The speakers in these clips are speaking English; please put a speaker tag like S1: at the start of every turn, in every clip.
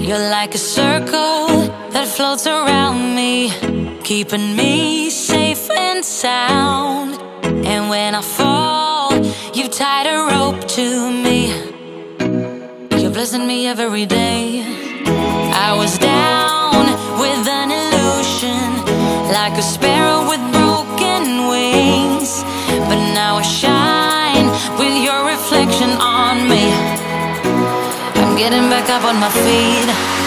S1: You're like a circle that floats around me Keeping me safe and sound. And when I fall, you've tied a rope to me. You're blessing me every day. I was down back up on my feet.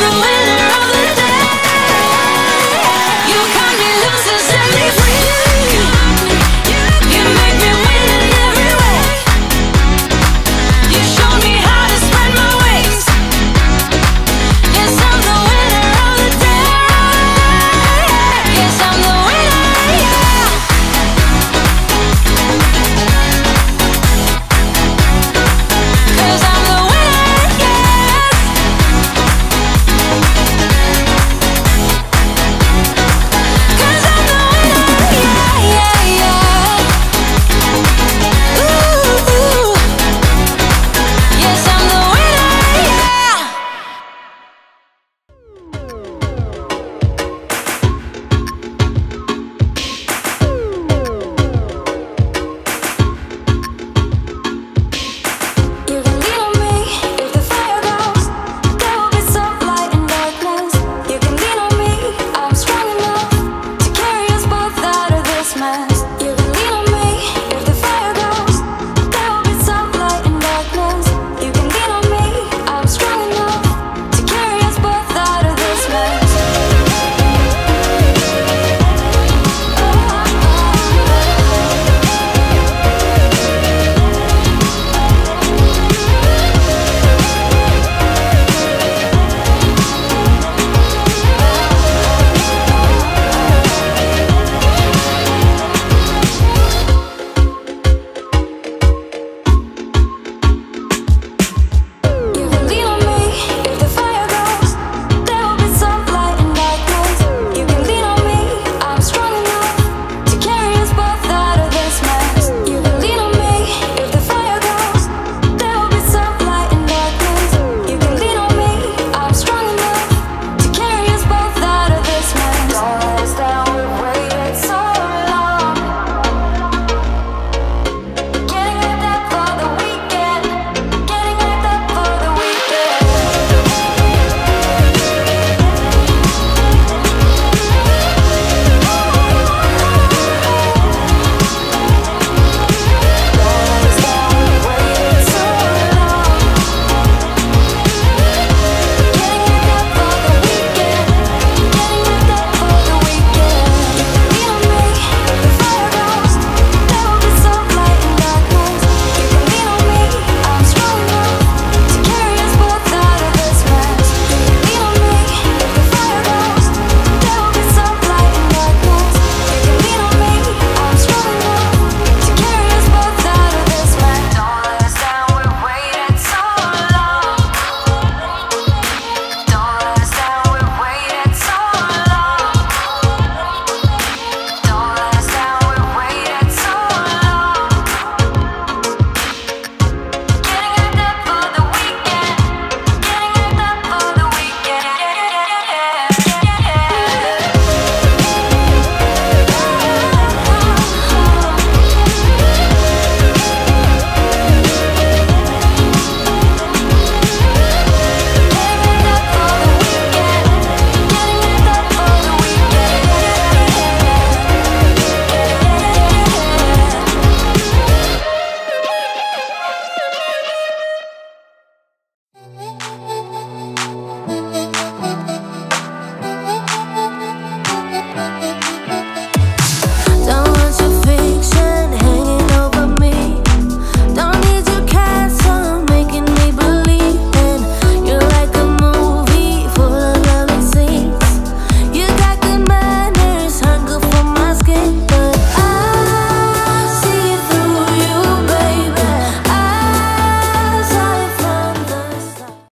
S1: through